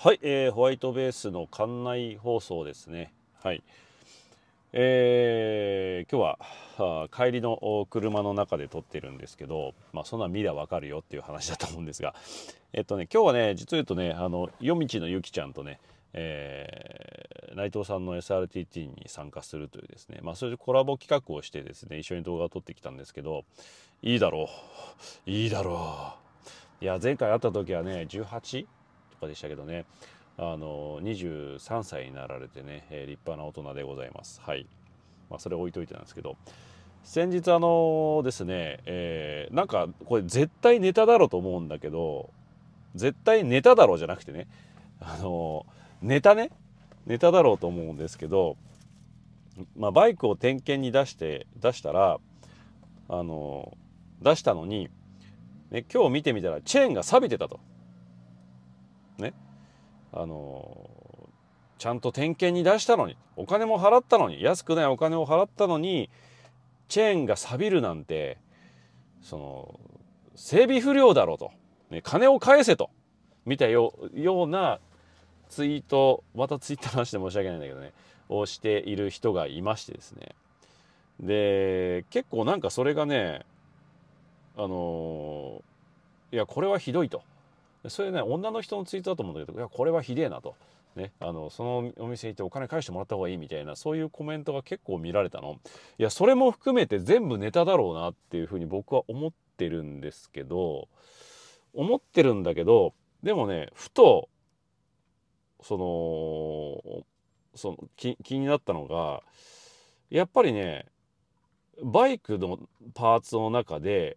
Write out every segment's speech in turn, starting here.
はい、えー、ホワイトベースの館内放送ですね。はい。えー、今日は帰りの車の中で撮ってるんですけど、まあ、そんな見りゃわかるよっていう話だと思うんですが、えっとね、今日はね、実を言うとね、あの夜道のゆきちゃんとね、えー、内藤さんの SRTT に参加するというですね、まあ、それでコラボ企画をしてですね、一緒に動画を撮ってきたんですけど、いいだろう、いいだろう。いや、前回会った時はね、18? かでしたけどね。あの23歳になられてね、え立派な大人でございます。はい、まあ、それ置いといてなんですけど。先日あのですね、えー、なんかこれ絶対ネタだろうと思うんだけど絶対ネタだろうじゃなくてねあのネタねネタだろうと思うんですけど、まあ、バイクを点検に出して出したらあの出したのに、ね、今日見てみたらチェーンが錆びてたと。ね。あのちゃんと点検に出したのにお金も払ったのに安くないお金を払ったのにチェーンが錆びるなんてその整備不良だろうと、ね、金を返せと。見たよようなツイートまたツイッターの話で申し訳ないんだけどね。をしている人がいましてですね。で結構なんかそれがねあのいやこれはひどいと。それね女の人のツイートだと思うんだけどいやこれはひでえなと。ね、あのそのお店行ってお金返してもらった方がいいみたいなそういうコメントが結構見られたのいやそれも含めて全部ネタだろうなっていうふうに僕は思ってるんですけど思ってるんだけどでもねふとそのその気気になったのがやっぱりねバイクのパーツの中で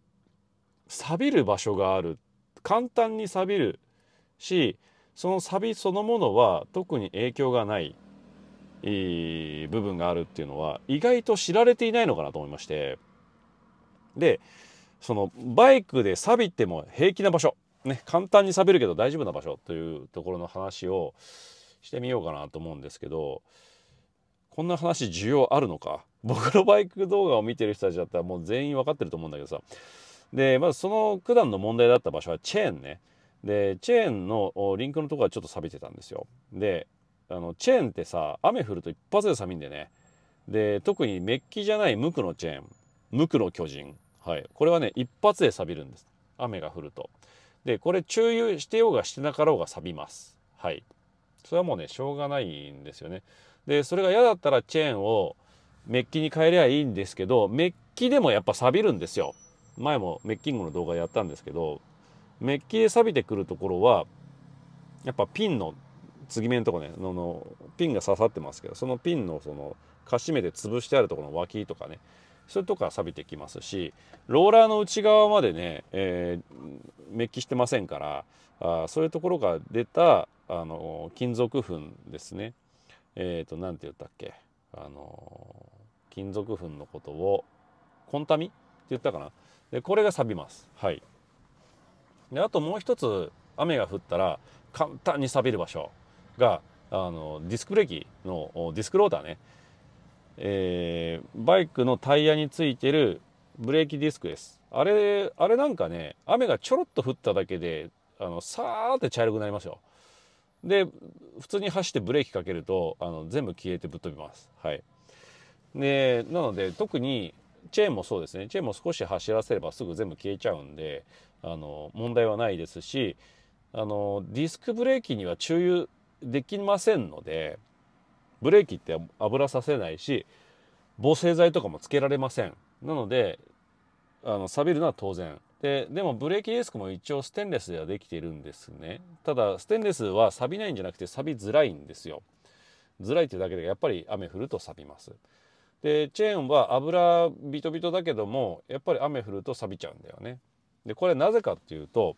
錆びる場所がある簡単に錆びるしその錆びそのものは特に影響がない部分があるっていうのは意外と知られていないのかなと思いまして。でそのバイクで錆びても平気な場所、ね、簡単に錆びるけど大丈夫な場所というところの話をしてみようかなと思うんですけどこんな話需要あるのか？僕のバイク動画を見てる人たちだったらもう全員分かってると思うんだけどさ。でまずその九段の問題だった場所はチェーンね。でチェーンのリンクのところはちょっと錆びてたんですよ。であのチェーンってさ雨降ると一発で錆びんでね。で特にメッキじゃない無垢のチェーン。無垢の巨人。はい。これはね一発で錆びるんです。雨が降ると。でこれ注意してようがしてなかろうが錆びます。はい。それはもうねしょうがないんですよね。でそれが嫌だったらチェーンをメッキに変えりゃいいんですけどメッキでもやっぱ錆びるんですよ。前もメッキングの動画やったんですけどメッキで錆びてくるところはやっぱピンの継ぎ目のとこねののピンが刺さってますけどそのピンのそのかしめて潰してあるところの脇とかねそういうとこから錆びてきますしローラーの内側までね、えー、メッキしてませんからあそういうところから出たあの金属粉ですね。えっ、ー、と何て言ったっけあの金属粉のことをコンタミ？言ったかな。でこれが錆びます。はい。であともう一つ雨が降ったら簡単に錆びる場所があのディスクブレーキのディスクローターね、えー、バイクのタイヤについてるブレーキディスクです。あれあれなんかね雨がちょろっと降っただけであのさーって茶色くなりますよ。で普通に走ってブレーキかけるとあの全部消えてぶっ飛びます。はい。でなので特にチェーンもそうですね。チェーンも少し走らせればすぐ全部消えちゃうんであの問題はないですしあのディスクブレーキには注油できませんのでブレーキって油させないし防水剤とかもつけられません。なのであの錆びるのは当然。ででもブレーキディスクも一応ステンレスではできているんですね。ただステンレスは錆びないんじゃなくて錆びづらいんですよ。づらいってだけでやっぱり雨降ると錆びます。でチェーンは油ビトビトだけどもやっぱり雨降ると錆びちゃうんだよね。でこれなぜかっていうと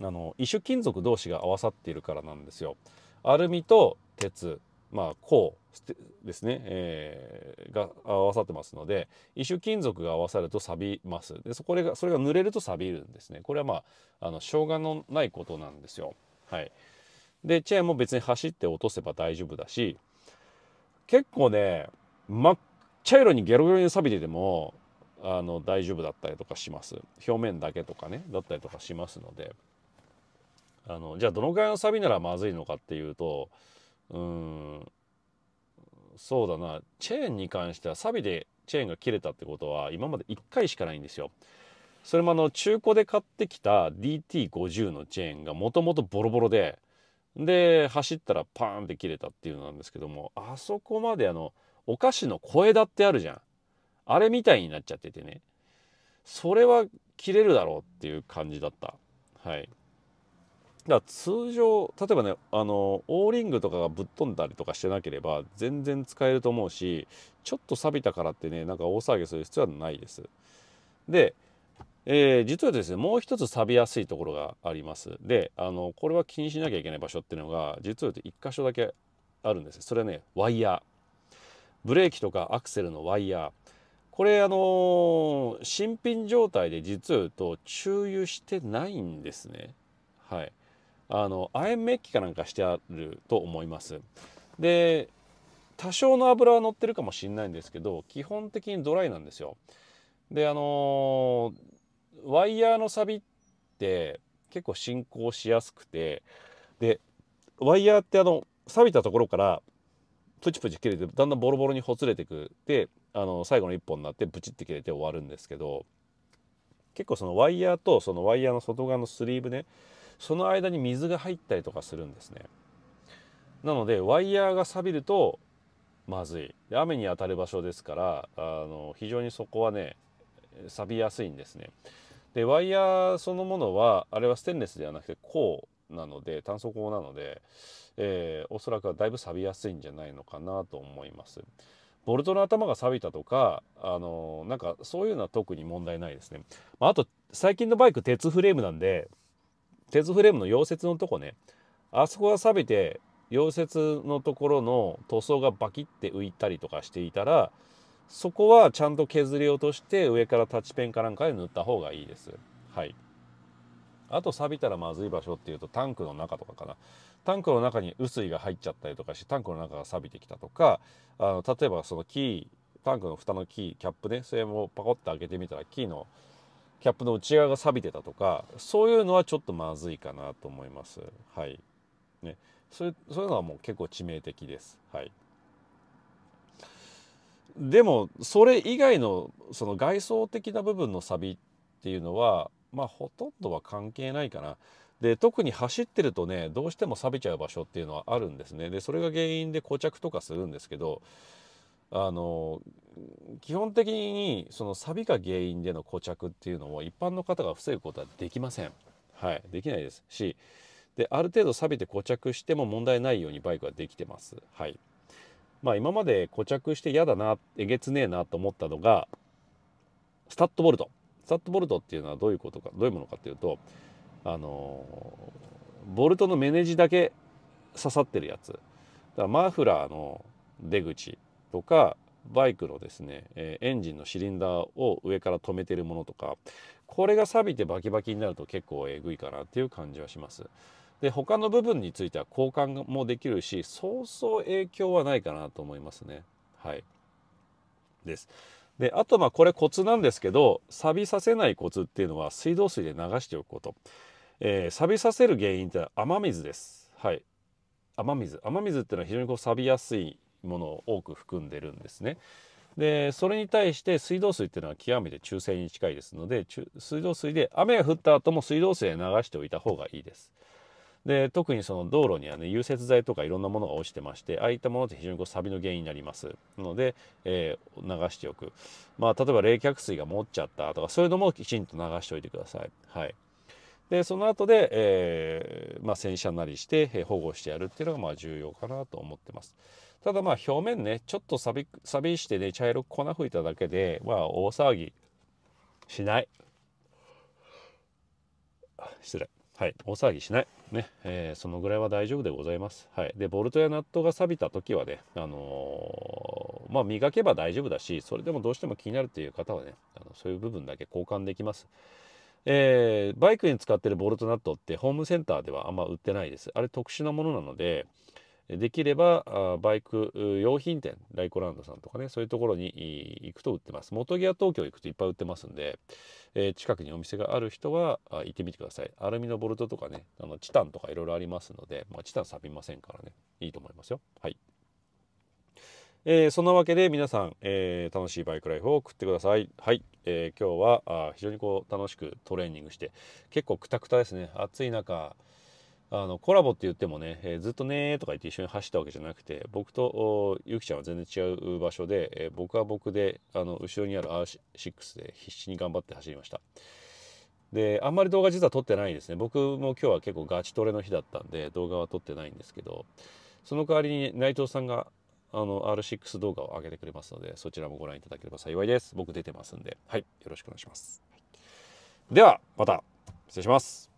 あの異種金属同士が合わさっているからなんですよ。アルミと鉄まあ鋼ですね、えー、が合わさってますので異種金属が合わさると錆びますでそこがそれが濡れると錆びるんですねこれはまああのしょうがのないことなんですよはいでチェーンも別に走って落とせば大丈夫だし結構ね真っ茶色にゲロゲロに錆びててもあの大丈夫だったりとかします。表面だけとかねだったりとかしますので。あのじゃあどのぐらいのサビならまずいのかっていうとうんそうだな。チェーンに関してはサビでチェーンが切れたってことは今まで1回しかないんですよ。それもあの中古で買ってきた DT50 のチェーンがもともとボロボロでで走ったらパーンって切れたっていうのなんですけどもあそこまであのお菓子の小枝ってあるじゃん。あれみたいになっちゃっててね。それは切れるだろうっていう感じだった。はい。だから通常例えばねあのオーリングとかがぶっ飛んだりとかしてなければ全然使えると思うしちょっと錆びたからってねなんか大騒ぎする必要はないです。でえー、実はですねもう一つ錆びやすいところがあります。であのこれは気にしなきゃいけない場所っていうのが実は1箇所だけあるんです。それはねワイヤー。ブレーキとかアクセルのワイヤー。これあの新品状態で実を言うと注油してないんですね。はい。あの亜鉛メッキかなんかしてあると思います。で多少の油は乗ってるかもしれないんですけど基本的にドライなんですよ。であのワイヤーの錆びって結構進行しやすくてでワイヤーってあの錆びたところからプチプチ切れてだんだんボロボロにほつれてくであの最後の1本になってブチって切れて終わるんですけど結構そのワイヤーとそのワイヤーの外側のスリーブねその間に水が入ったりとかするんですね。なのでワイヤーが錆びるとまずい。雨に当たる場所ですからあの非常にそこはね錆びやすいんですね。でワイヤーそのものはあれはステンレスではなくて鋼。なので炭素鋼なので、えー、おそらくはだいぶ錆びやすいんじゃないのかなと思います。ボルトの頭が錆びたとかあのなんかそういうのは特に問題ないですね。まあ、あと最近のバイク鉄フレームなんで鉄フレームの溶接のとこねあそこが錆びて溶接のところの塗装がバキッて浮いたりとかしていたらそこはちゃんと削り落として上からタッチペンかなんかで塗った方がいいです。はい。あと錆びたらまずい場所っていうとタンクの中とかかな。タンクの中に雨水が入っちゃったりとかしてタンクの中が錆びてきたとかあの例えばそのキータンクの蓋のキーキャップねそれもパコッと開けてみたらキーのキャップの内側が錆びてたとかそういうのはちょっとまずいかなと思います。はい。ね。そういうのはもう結構致命的です。はい。でもそれ以外のその外装的な部分のサビっていうのはまあほとんどは関係ないかな。で特に走ってるとねどうしても錆びちゃう場所っていうのはあるんですね。でそれが原因で固着とかするんですけどあの基本的にその錆びが原因での固着っていうのを一般の方が防ぐことはできません。はい、できないですしである程度錆びて固着しても問題ないようにバイクはできてます。はいまあ今まで固着して嫌だなえげつねえなと思ったのがスタッドボルトスタッドボルトっていうのはどういうことかどういうものかっていうとあのボルトの目ネジだけ刺さってるやつだからマフラーの出口とかバイクのですね、えエンジンのシリンダーを上から止めてるものとかこれが錆びてバキバキになると結構えぐいかなっていう感じはします。で他の部分については交換もできるしそうそう影響はないかなと思いますね。はいですであとまあこれコツなんですけど錆びさせないコツっていうのは水道水で流しておくこと、えー、錆びさせる原因って雨水です。はい。雨水。雨水っていうのは非常にこう錆びやすいものを多く含んでるんですね。でそれに対して水道水っていうのは極めて中性に近いですので水道水で雨が降った後も水道水で流しておいた方がいいです。で特にその道路にはね融雪剤とかいろんなものが落ちてましてああいったものって非常にこう錆びの原因になります。ので、えー、流しておく。まあ例えば冷却水が持っちゃったとかそういうのもきちんと流しておいてください。はい。でその後で、えーまあ、洗車なりして、えー、保護してやるっていうのがまあ重要かなと思ってます。ただまあ表面ねちょっと錆び錆びしてね茶色く粉吹いただけでまあ大騒ぎしない。失礼。はい、大騒ぎしない、ねえー、そのぐらいは大丈夫でございます。はい、でボルトやナットが錆びた時はね、あのー、まあ、磨けば大丈夫だしそれでもどうしても気になるっていう方はねあのそういう部分だけ交換できます。えー、バイクに使ってるボルトナットってホームセンターではあんま売ってないです。あれ特殊なものなので、できればバイク用品店ライコランドさんとかねそういうところに行くと売ってます。元ギア東京行くといっぱい売ってますんで、え、近くにお店がある人は行ってみてください。アルミのボルトとかねあのチタンとかいろいろありますので、まあ、チタン錆びませんからね。いいと思いますよ。はい。えー、そんなわけで皆さん、えー、楽しいバイクライフを送ってください。はい、え、今日はあ非常にこう楽しくトレーニングして結構くたくたですね。暑い中あのコラボって言ってもね、えー、ずっとねとか言って一緒に走ったわけじゃなくて僕とゆきちゃんは全然違う場所で、えー、僕は僕であの後ろにある R6 で必死に頑張って走りました。であんまり動画実は撮ってないですね。僕も今日は結構ガチトレの日だったんで動画は撮ってないんですけどその代わりに内藤さんがあの R6 動画を上げてくれますのでそちらもご覧いただければ幸いです。僕出てますんで。はい。よろしくお願いします。ではまた。失礼します。